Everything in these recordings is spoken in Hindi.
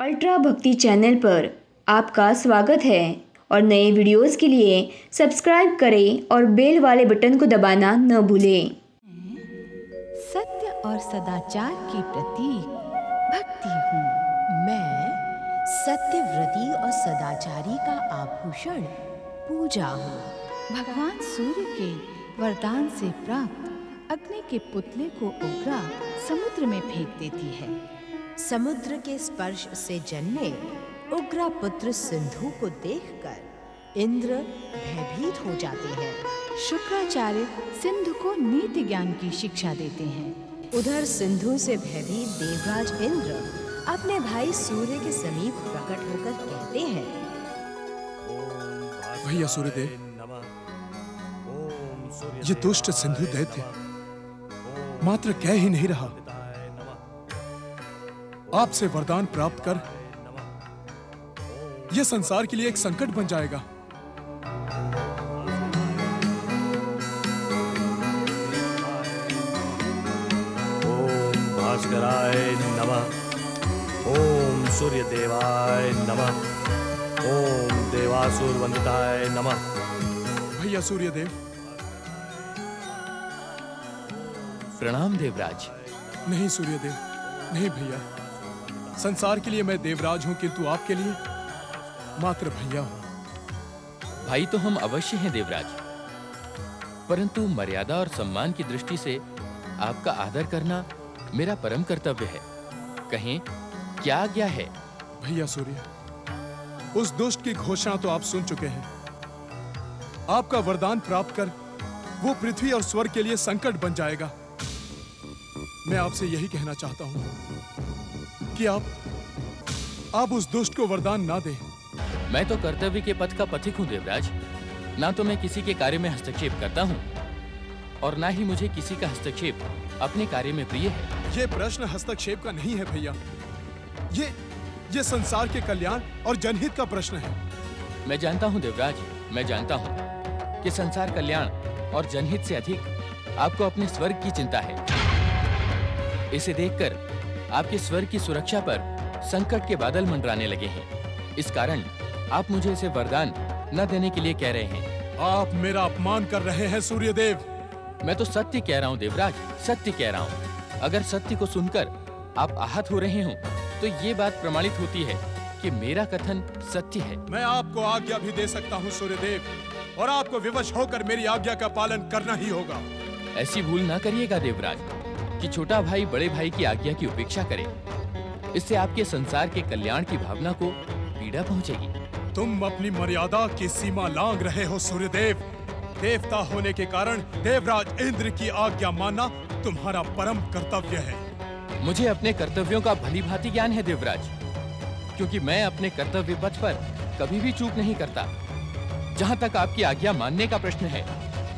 अल्ट्रा भक्ति चैनल पर आपका स्वागत है और नए वीडियोस के लिए सब्सक्राइब करें और बेल वाले बटन को दबाना न भूलें। सत्य और सदाचार के प्रति भक्ति हूँ। मैं सत्यव्रती और सदाचारी का आभूषण पूजा हूँ। भगवान सूर्य के वरदान से प्राप्त अग्नि के पुतले को उग्रा समुद्र में फेंक देती है। समुद्र के स्पर्श से जन्मे उग्रा पुत्र सिंधु को देखकर इंद्र भयभीत हो जाते हैं। शुक्राचार्य सिंधु को नीति ज्ञान की शिक्षा देते हैं। उधर सिंधु से भयभीत देवराज इंद्र अपने भाई सूर्य के समीप प्रकट होकर कहते हैं, भैया सूर्यदेव, ये दुष्ट सिंधु दैत्य मात्र कह ही नहीं रहा। आपसे वरदान प्राप्त कर यह संसार के लिए एक संकट बन जाएगा। ओम भास्कराय नमः। ओम सूर्य देवाय नमः। ओम देवासुर वंदिताय नमः। भैया सूर्यदेव। प्रणाम देवराज। नहीं सूर्यदेव नहीं भैया। संसार के लिए मैं देवराज हूँ किंतु आपके लिए मात्र भैया हूँ। भाई तो हम अवश्य हैं देवराज। परंतु मर्यादा और सम्मान की दृष्टि से आपका आदर करना मेरा परम कर्तव्य है। कहें क्या आज्ञा है? भैया सूर्य उस दुष्ट की घोषणा तो आप सुन चुके हैं। आपका वरदान प्राप्त कर वो पृथ्वी और स्वर्ग के लिए संकट बन जाएगा। मैं आपसे यही कहना चाहता हूँ। कि आप आप उस दुष्ट को वरदान ना दें। मैं तो कर्तव्य के पथ का पथिक हूँ देवराज। ना तो मैं किसी के कार्य में हस्तक्षेप करता हूँ और ना ही मुझे किसी का हस्तक्षेप अपने कार्य में प्रिय है। ये प्रश्न हस्तक्षेप का नहीं है भैया। ये ये संसार के कल्याण और जनहित का प्रश्न है। मैं जानता हूँ देवराज मैं जानता हूँ कि संसार कल्याण और जनहित से अधिक आपको अपने स्वर्ग की चिंता है। इसे देखकर आपके स्वर की सुरक्षा पर संकट के बादल मंडराने लगे हैं। इस कारण आप मुझे इसे वरदान न देने के लिए कह रहे हैं। आप मेरा अपमान कर रहे हैं सूर्यदेव। मैं तो सत्य कह रहा हूँ देवराज सत्य कह रहा हूँ। अगर सत्य को सुनकर आप आहत हो रहे हो तो ये बात प्रमाणित होती है कि मेरा कथन सत्य है। मैं आपको आज्ञा भी दे सकता हूँ सूर्यदेव और आपको विवश होकर मेरी आज्ञा का पालन करना ही होगा। ऐसी भूल ना करिएगा देवराज। कि छोटा भाई बड़े भाई की आज्ञा की उपेक्षा करे। इससे आपके संसार के कल्याण की भावना को पीड़ा पहुंचेगी। तुम अपनी मर्यादा की सीमा लांग रहे हो सूर्यदेव। देवता होने के कारण देवराज इंद्र की आज्ञा मानना तुम्हारा परम कर्तव्य है। मुझे अपने कर्तव्यों का भली भांति ज्ञान है देवराज क्योंकि मैं अपने कर्तव्य पथ पर कभी भी चूक नहीं करता। जहाँ तक आपकी आज्ञा मानने का प्रश्न है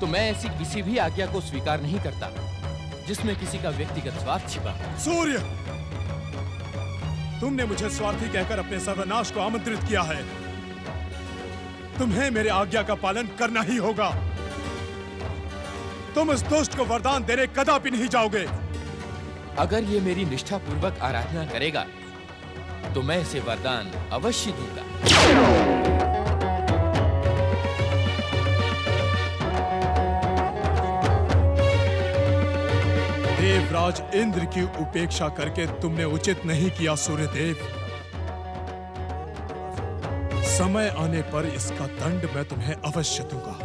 तो मैं ऐसी किसी भी आज्ञा को स्वीकार नहीं करता। जिसमें किसी का व्यक्तिगत स्वार्थ छिपा सूर्य! तुमने मुझे स्वार्थी कहकर अपने सर्वनाश को आमंत्रित किया है। तुम्हें मेरे आज्ञा का पालन करना ही होगा। तुम इस दुष्ट को वरदान देने कदापि नहीं जाओगे। अगर ये मेरी निष्ठा पूर्वक आराधना करेगा तो मैं इसे वरदान अवश्य दूँगा। देवराज इंद्र की उपेक्षा करके तुमने उचित नहीं किया सूर्यदेव। समय आने पर इसका दंड मैं तुम्हें अवश्य दूँगा।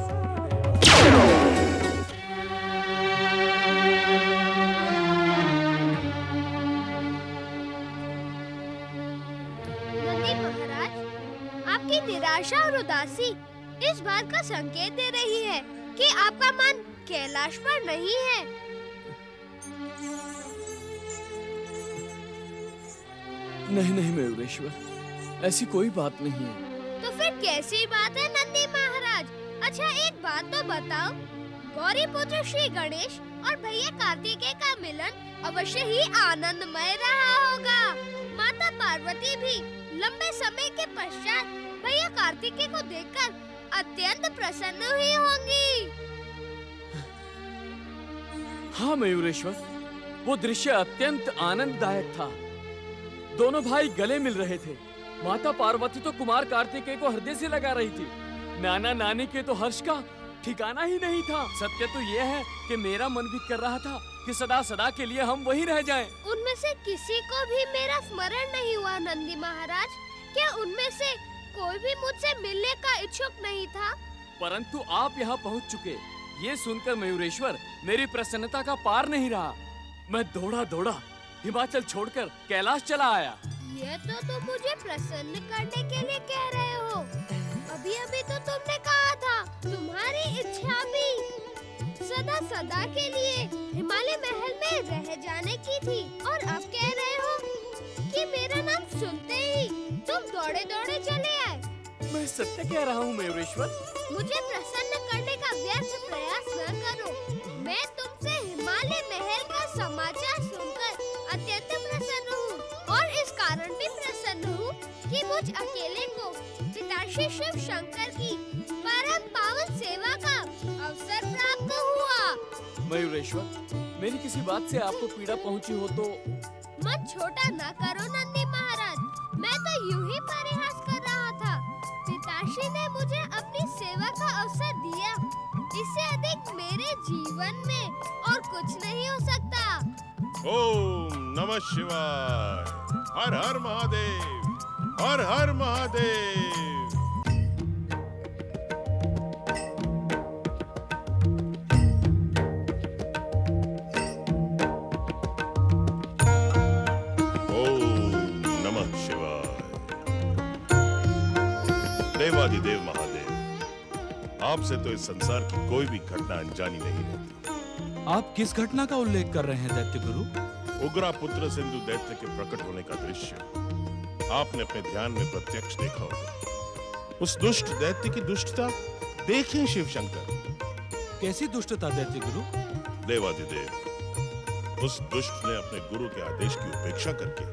आपकी निराशा और उदासी इस बात का संकेत दे रही है कि आपका मन कैलाश पर नहीं है। नहीं नहीं मयूरेश्वर ऐसी कोई बात नहीं है। तो फिर कैसी बात है नंदी महाराज? अच्छा एक बात तो बताओ। गौरी पुत्र श्री गणेश और भैया कार्तिकेय का मिलन अवश्य ही आनंदमय रहा होगा। माता पार्वती भी लंबे समय के पश्चात भैया कार्तिकेय को देखकर अत्यंत प्रसन्न हुई होंगी। हाँ मयूरेश्वर वो दृश्य अत्यंत आनंददायक था। दोनों भाई गले मिल रहे थे। माता पार्वती तो कुमार कार्तिकेय को हृदय से लगा रही थी। नाना नानी के तो हर्ष का ठिकाना ही नहीं था। सत्य तो ये है कि मेरा मन भी कर रहा था कि सदा सदा के लिए हम वहीं रह जाएँ। उनमें से किसी को भी मेरा स्मरण नहीं हुआ नंदी महाराज। क्या उनमें से कोई भी मुझसे मिलने का इच्छुक नहीं था? परंतु आप यहाँ पहुँच चुके। ये सुनकर मयूरेश्वर मेरी प्रसन्नता का पार नहीं रहा। मैं दौड़ा दौड़ा हिमाचल छोड़कर कैलाश चला आया। ये तो तुम मुझे प्रसन्न करने के लिए कह रहे हो। अभी अभी तो तुमने कहा था तुम्हारी इच्छा भी। सदा सदा के लिए हिमालय महल में रह जाने की थी और अब कह रहे हो कि मेरा नाम सुनते ही तुम दौड़े दौड़े चले आए। मैं सत्य कह रहा हूँ मयूरेश्वर मुझे प्रसन्न करने का व्यर्थ प्रयास मुझ अकेले को पिताश्री शिव शंकर की परम पावन सेवा का अवसर प्राप्त हुआ। मयूरेश्वर मेरी किसी बात से आपको पीड़ा पहुँची हो तो मत छोटा न करो नंदी महाराज मैं तो यूँ ही परिहास कर रहा था। पिताश्री ने मुझे अपनी सेवा का अवसर दिया। इससे अधिक मेरे जीवन में और कुछ नहीं हो सकता। ओम नमः शिवाय। हर हर महादेव। हर हर महादेव। ओम नमः शिवाय। देवादिदेव महादेव आपसे तो इस संसार की कोई भी घटना अनजानी नहीं रहती। आप किस घटना का उल्लेख कर रहे हैं दैत्य गुरु? उग्रा पुत्र सिंधु दैत्य के प्रकट होने का दृश्य। आपने अपने ध्यान में प्रत्यक्ष देखा होगा। उस दुष्ट दैत्य की दुष्टता देखें शिव शंकर कैसी दुष्टता दैत्य गुरु? देवादिदेव उस दुष्ट ने अपने गुरु के आदेश की उपेक्षा करके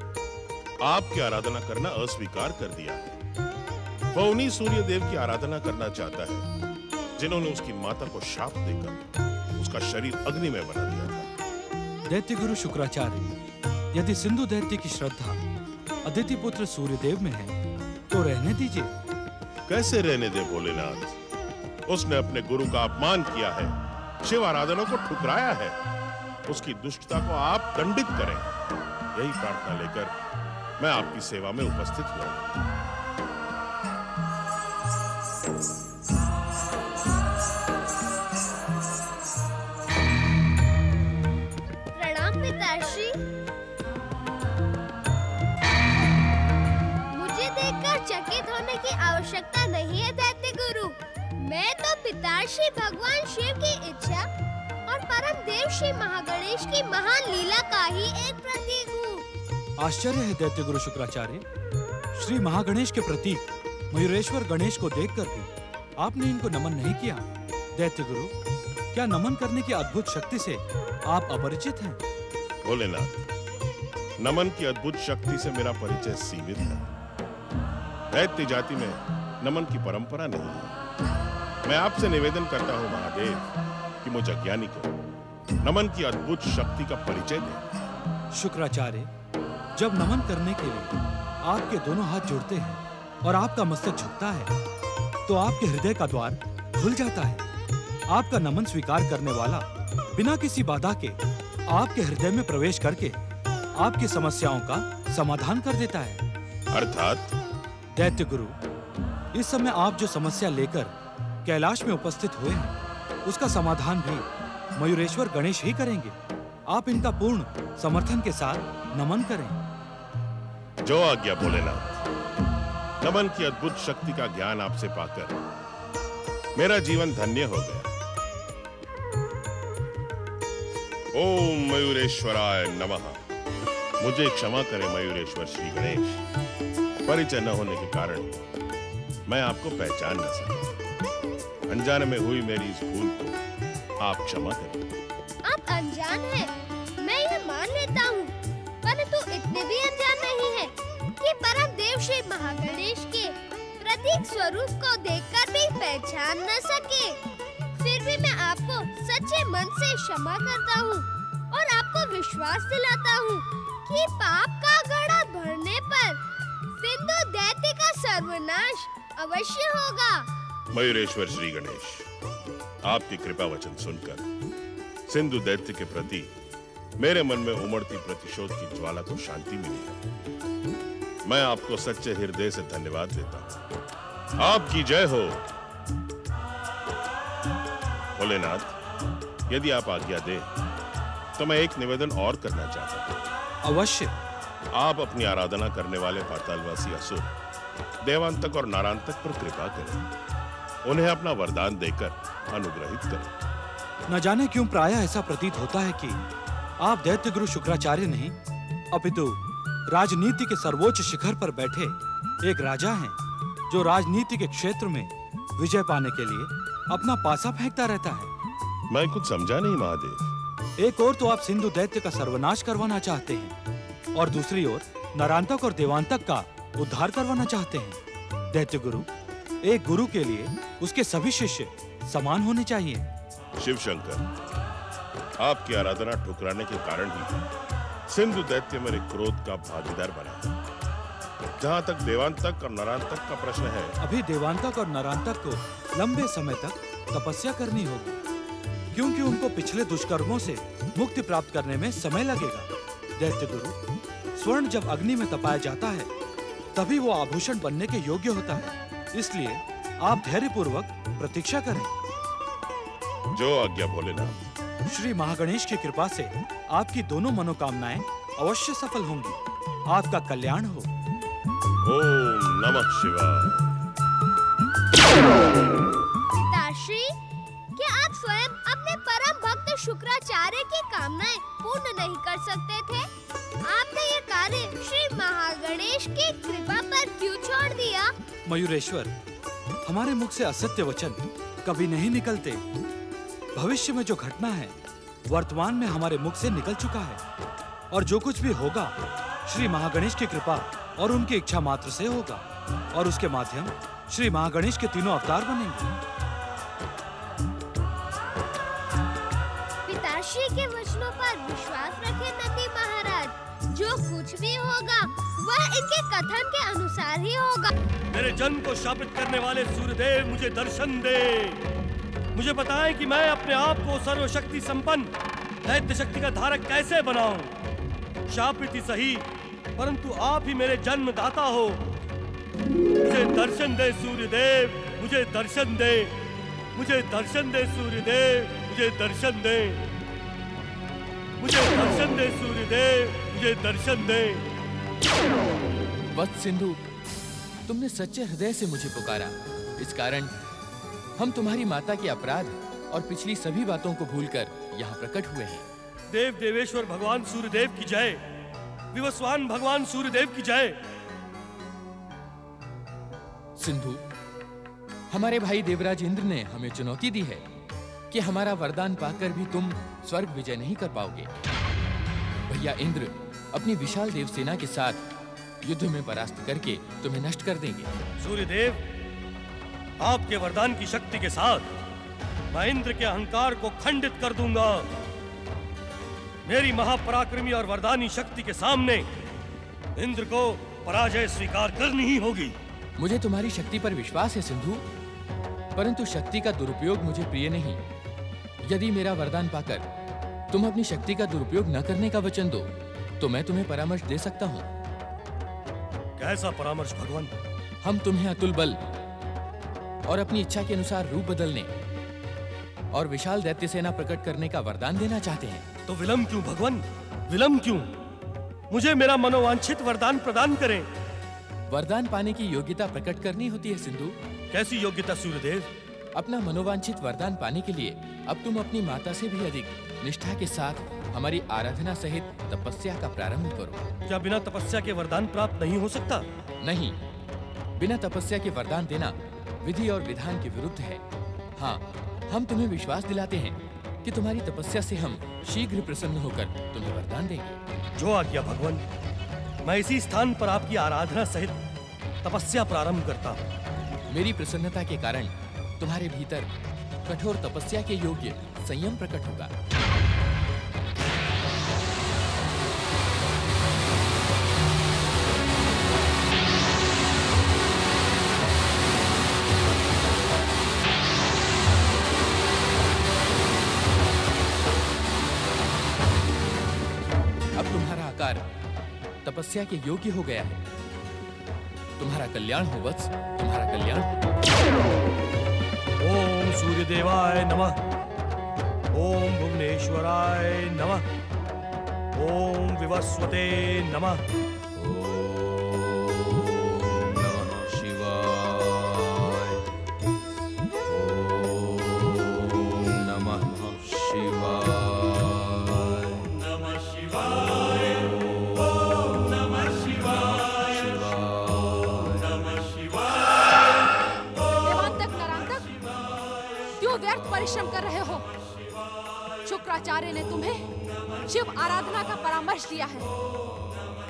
आपकी आराधना करना अस्वीकार कर दिया है। वह उन्हीं सूर्य देव की आराधना करना चाहता है जिन्होंने उसकी माता को शाप देकर उसका शरीर अग्नि में बना दिया था। दैत्य गुरु शुक्राचार्य यदि सिंधु दैत्य की श्रद्धा अदिति पुत्र सूर्यदेव में है। तो रहने दीजिए। कैसे रहने दे भोलेनाथ? उसने अपने गुरु का अपमान किया है। शिव आराधनों को ठुकराया है। उसकी दुष्टता को आप दंडित करें। यही प्रार्थना लेकर मैं आपकी सेवा में उपस्थित हुआ तो पिताश्री भगवान शिव की इच्छा और परम देव श्री महागणेश की महान लीला का ही एक प्रतीक हूँ। आश्चर्य है दैत्य गुरु शुक्राचार्य श्री महागणेश के प्रतीक मयूरेश्वर गणेश को देखकर भी आपने इनको नमन नहीं किया। दैत्य गुरु क्या नमन करने की अद्भुत शक्ति से आप अपरिचित हैं? भोलेनाथ नमन की अद्भुत शक्ति से मेरा परिचय सीमित है। दैत्य जाति में नमन की परंपरा नहीं है। मैं आपसे निवेदन करता हूँ महादेव कि मुझ अज्ञानी को नमन की अद्भुत शक्ति का परिचय दें। शुक्राचार्य जब नमन करने के लिए आपके दोनों हाथ जुड़ते हैं और आपका मस्तक झुकता है तो आपके हृदय का द्वार खुल जाता है। आपका नमन स्वीकार करने वाला बिना किसी बाधा के आपके हृदय में प्रवेश करके आपकी समस्याओं का समाधान कर देता है। अर्थात? दैत्य गुरु इस समय आप जो समस्या लेकर कैलाश में उपस्थित हुए हैं। उसका समाधान भी मयूरेश्वर गणेश ही करेंगे। आप इनका पूर्ण समर्थन के साथ नमन करें। जो आज्ञा भोलेनाथ, नमन की अद्भुत शक्ति का ज्ञान आपसे पाकर मेरा जीवन धन्य हो गया। ओम मयूरेश्वराय नमः। मुझे क्षमा करें मयूरेश्वर श्री गणेश। परिचय न होने के कारण मैं आपको पहचान न सका अनजाने में हुई मेरी इस भूल को आप क्षमा करें। आप अनजान हैं। मैं यह मान लेता हूँ, परंतु इतने भी अनजान नहीं है कि परम देव श्री महागणेश के प्रतीक स्वरूप को देखकर भी पहचान न सके। फिर भी मैं आपको सच्चे मन से क्षमा करता हूँ और आपको विश्वास दिलाता हूँ कि पाप का घड़ा भरने पर सिंधु दैत्य का सर्वनाश अवश्य होगा। मयूरेश्वर श्री गणेश आपकी कृपा वचन सुनकर सिंधु दैत्य के प्रति मेरे मन में उमड़ती प्रतिशोध की ज्वाला को शांति मिली है। मैं आपको सच्चे हृदय से धन्यवाद देता हूँ। आपकी जय हो। भोलेनाथ यदि आप आज्ञा दें तो मैं एक निवेदन और करना चाहता हूँ। अवश्य। आप अपनी आराधना करने वाले पातालवासी असुर देवांतक और नारांतक पर कृपा करें। उन्हें अपना वरदान देकर अनुग्रहित करें। न जाने क्यों प्राय ऐसा प्रतीत होता है कि आप दैत्य गुरु शुक्राचार्य नहीं अपितु राजनीति के सर्वोच्च शिखर पर बैठे एक राजा हैं जो राजनीति के क्षेत्र में विजय पाने के लिए अपना पासा फेंकता रहता है। मैं कुछ समझा नहीं महादेव। एक और तो आप सिंधु दैत्य का सर्वनाश करवाना चाहते हैं और दूसरी ओर नरांतक और देवांतक का उद्धार करवाना चाहते हैं। दैत्य गुरु एक गुरु के लिए उसके सभी शिष्य समान होने चाहिए। शिव शंकर आपकी आराधना ठुकराने के कारण ही सिंधु दैत्य मेरे क्रोध का भागीदार बना जहाँ तक देवांतक और नरांतक का प्रश्न है अभी देवांतक और नरांतक को लंबे समय तक तपस्या करनी होगी क्योंकि उनको पिछले दुष्कर्मों से मुक्ति प्राप्त करने में समय लगेगा। दैत्य गुरु स्वर्ण जब अग्नि में तपाया जाता है तभी वो आभूषण बनने के योग्य होता है। इसलिए आप धैर्य पूर्वक प्रतीक्षा करें। जो आज्ञा भोलेनाथ। श्री महागणेश की कृपा से आपकी दोनों मनोकामनाएँ अवश्य सफल होंगी। आपका कल्याण हो। ओम नमः शिवाय। पिताश्री क्या आप स्वयं अपने परम भक्त शुक्राचार्य की कामनाएँ पूर्ण नहीं कर सकते थे? आपने ये कार्य श्री महागणेश की कृपा पर क्यों छोड़ दिया? मयूरेश्वर, हमारे मुख से असत्य वचन कभी नहीं निकलते। भविष्य में जो घटना है, वर्तमान में हमारे मुख से निकल चुका है। और जो कुछ भी होगा, श्री महागणेश की कृपा और उनकी इच्छा मात्र से होगा। और उसके माध्यम श्री महागणेश के तीनों अवतार बनेंगे। पिताश्री के वचनों पर विश्वास रखें वह इनके कथन के अनुसार ही होगा। मेरे जन्म को शापित करने वाले सूर्यदेव मुझे दर्शन दे। मुझे बताएँ कि मैं अपने आप को सर्वशक्ति संपन्न, दैत्य शक्ति का धारक कैसे बनाऊँ? शापित ही सही, परंतु आप ही मेरे जन्मदाता हो। मुझे दर्शन दे सूर्यदेव, मुझे दर्शन दे। मुझे दर्शन दे सूर्यदेव, मुझे दर्शन दे। मुझे दर्शन दे सूर्यदेव, मुझे दर्शन दे। वत्स सिंधु तुमने सच्चे हृदय से मुझे पुकारा। इस कारण हम तुम्हारी माता के अपराध और पिछली सभी बातों को भूलकर यहाँ प्रकट हुए हैं। देव देवेश्वर भगवान सूर्यदेव की जय। विवस्वान भगवान सूर्यदेव की जय। सिंधु हमारे भाई देवराज इंद्र ने हमें चुनौती दी है कि हमारा वरदान पाकर भी तुम स्वर्ग विजय नहीं कर पाओगे। भैया इंद्र अपनी विशाल देव सेना के साथ युद्ध में परास्त करके तुम्हें नष्ट कर देंगे। सूर्यदेव आपके वरदान की शक्ति के साथ मैं इंद्र के अहंकार को खंडित कर दूँगा। मेरी महापराक्रमी और वरदानी शक्ति के सामने इंद्र को पराजय स्वीकार करनी ही होगी। मुझे तुम्हारी शक्ति पर विश्वास है सिंधु परंतु शक्ति का दुरुपयोग मुझे प्रिय नहीं। यदि मेरा वरदान पाकर तुम अपनी शक्ति का दुरुपयोग न करने का वचन दो। तो मैं तुम्हें परामर्श दे सकता हूँ। कैसा परामर्श भगवान? हम तुम्हें अतुल बल और अपनी इच्छा के अनुसार रूप बदलने और विशाल दैत्य सेना प्रकट करने का वरदान देना चाहते हैं। तो विलंब क्यों भगवान? विलंब क्यों? मुझे मेरा मनोवांछित वरदान प्रदान करें। वरदान पाने की योग्यता प्रकट करनी होती है सिंधु। कैसी योग्यता सूर्यदेव? अपना मनोवांछित वरदान पाने के लिए अब तुम अपनी माता से भी अधिक निष्ठा के साथ हमारी आराधना सहित तपस्या का प्रारंभ करो। क्या बिना तपस्या के वरदान प्राप्त नहीं हो सकता? नहीं। बिना तपस्या के वरदान देना विधि और विधान के विरुद्ध है। हाँ हम तुम्हें विश्वास दिलाते हैं कि तुम्हारी तपस्या से हम शीघ्र प्रसन्न होकर तुम्हें वरदान देंगे। जो आज्ञा भगवान मैं इसी स्थान पर आपकी आराधना सहित तपस्या प्रारंभ करता हूँ। मेरी प्रसन्नता के कारण तुम्हारे भीतर कठोर तपस्या के योग्य संयम प्रकट होगा। तपस्या के योग्य हो गया है। तुम्हारा कल्याण हो, वत्स। तुम्हारा कल्याण। ओम सूर्य देवाय नमः। ओम भुवनेश्वराय नमः। ओम विवस्वते नमः। शुक्राचार्य ने तुम्हें शिव आराधना का परामर्श दिया है।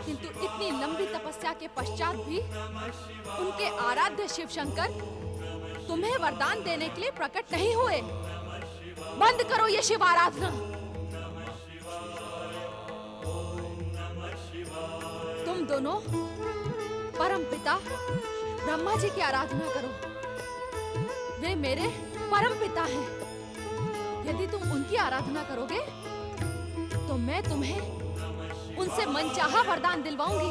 किंतु इतनी लंबी तपस्या के पश्चात भी उनके आराध्य शिव शंकर तुम्हें वरदान देने के लिए प्रकट नहीं हुए। बंद करो ये शिव आराधना। तुम दोनों परम पिता ब्रह्मा जी की आराधना करो। वे मेरे परम पिता हैं। यदि तुम उनकी आराधना करोगे तो मैं तुम्हें उनसे मनचाहा वरदान दिलवाऊँगी।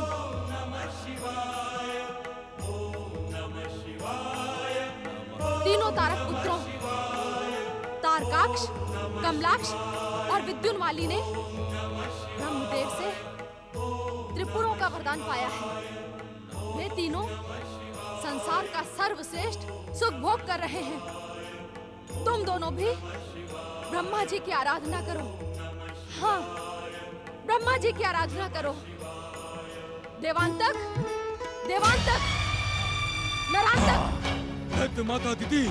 तीनों तारक पुत्रों, तारकाक्ष, कमलाक्ष और विद्युन्माली ने ब्रह्मदेव से त्रिपुरों का वरदान पाया है। वे तीनों संसार का सर्वश्रेष्ठ सुख भोग कर रहे हैं। तुम दोनों भी ब्रह्मा जी की आराधना करो। हाँ ब्रह्मा जी की आराधना करो। देवांतक देवांतक नरांतक। दैत्य माता दीदी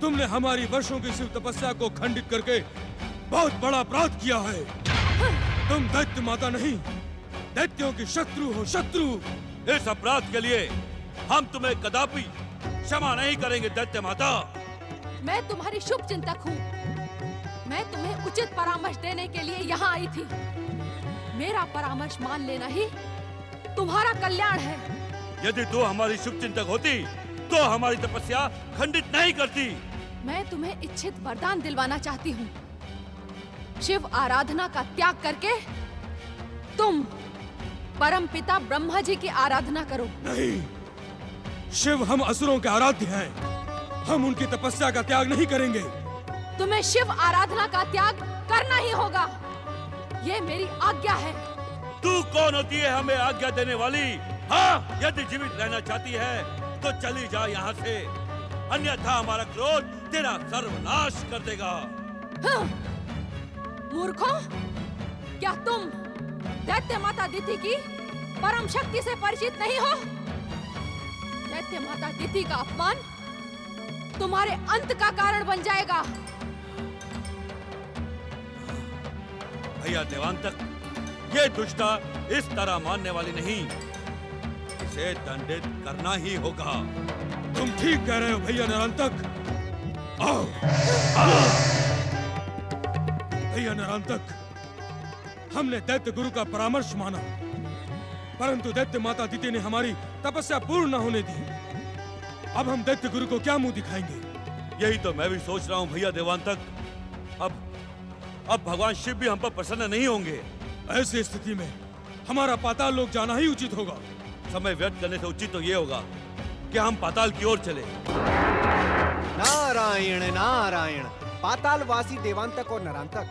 तुमने हमारी वर्षों की शिव तपस्या को खंडित करके बहुत बड़ा अपराध किया है। तुम दैत्य माता नहीं दैत्यों की शत्रु हो शत्रु। इस अपराध के लिए हम तुम्हें कदापि क्षमा नहीं करेंगे दैत्य माता। मैं तुम्हारी शुभ चिंतक हूँ। मैं तुम्हें उचित परामर्श देने के लिए यहाँ आई थी। मेरा परामर्श मान लेना ही तुम्हारा कल्याण है। यदि तू हमारी शुभ चिंतक होती तो हमारी तपस्या खंडित नहीं करती। मैं तुम्हें इच्छित वरदान दिलवाना चाहती हूँ। शिव आराधना का त्याग करके तुम परम पिता ब्रह्मा जी की आराधना करो। नहीं शिव हम असुरों के आराध्य हैं। हम उनकी तपस्या का त्याग नहीं करेंगे। तुम्हें शिव आराधना का त्याग करना ही होगा। ये मेरी आज्ञा है। तू कौन होती है हमें आज्ञा देने वाली? हाँ यदि जीवित रहना चाहती है तो चली जा यहाँ से। अन्यथा हमारा क्रोध तेरा सर्वनाश कर देगा। हाँ। मूर्खों क्या तुम दैत्य माता दिति की परम शक्ति से परिचित नहीं हो? दैत्य माता दिति का अपमान तुम्हारे अंत का कारण बन जाएगा। भैया देवांतक ये दुष्टा इस तरह मानने वाली नहीं। इसे दंडित करना ही होगा। तुम ठीक कह रहे हो भैया निरंतक आओ आओ। भैया निरंतक हमने दैत्य गुरु का परामर्श माना, परंतु दैत्य माता दीदी ने हमारी तपस्या पूर्ण न होने दी। अब हम दैत्य गुरु को क्या मुँह दिखाएँगे? यही तो मैं भी सोच रहा हूँ भैया देवांतक अब अब भगवान शिव भी हम पर प्रसन्न नहीं होंगे। ऐसी स्थिति में हमारा पाताल लोक जाना ही उचित होगा। समय व्यर्थ करने से उचित तो ये होगा कि हम पाताल की ओर चले। नारायण नारायण पाताल वासी देवांतक और नरांतक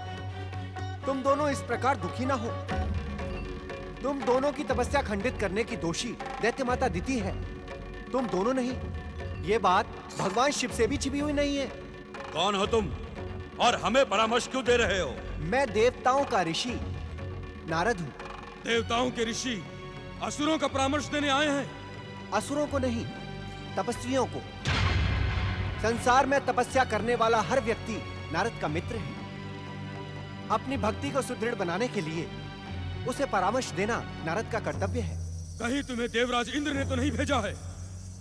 तुम दोनों इस प्रकार दुखी ना हो। तुम दोनों की तपस्या खंडित करने की दोषी दैत्य माता दिति है। तुम दोनों नहीं ये बात भगवान शिव से भी छिपी हुई नहीं है। कौन हो तुम? और हमें परामर्श क्यों दे रहे हो? मैं देवताओं का ऋषि नारद हूँ। देवताओं के ऋषि असुरों का परामर्श देने आए हैं? असुरों को नहीं तपस्वियों को। संसार में तपस्या करने वाला हर व्यक्ति नारद का मित्र है। अपनी भक्ति को सुदृढ़ बनाने के लिए उसे परामर्श देना नारद का कर्तव्य है। कहीं तुम्हें देवराज इंद्र ने तो नहीं भेजा है?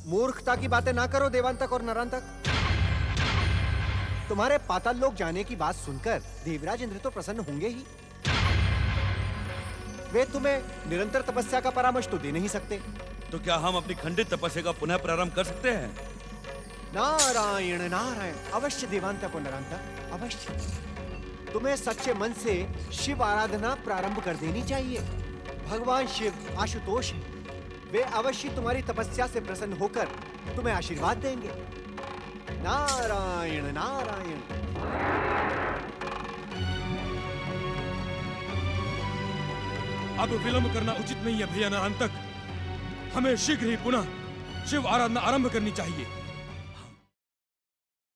मूर्खता की बातें ना करो देवांतक और नरांतक। तुम्हारे पाताल लोग जाने की बात सुनकर देवराज इंद्र तो प्रसन्न होंगे ही। वे तुम्हें निरंतर तपस्या का परामर्श तो दे नहीं सकते। तो क्या हम अपनी खंडित तपस्या का पुनः प्रारंभ कर सकते हैं? नारायण नारायण अवश्य देवांतक और नरांतक अवश्य। तुम्हें सच्चे मन से शिव आराधना प्रारंभ कर देनी चाहिए। भगवान शिव आशुतोष हैं। वे अवश्य तुम्हारी तपस्या से प्रसन्न होकर तुम्हें आशीर्वाद देंगे। नारायण नारायण। अब विलंब करना उचित नहीं है, भैया नारायण तक। हमें शीघ्र ही पुनः शिव आराधना आरंभ करनी चाहिए।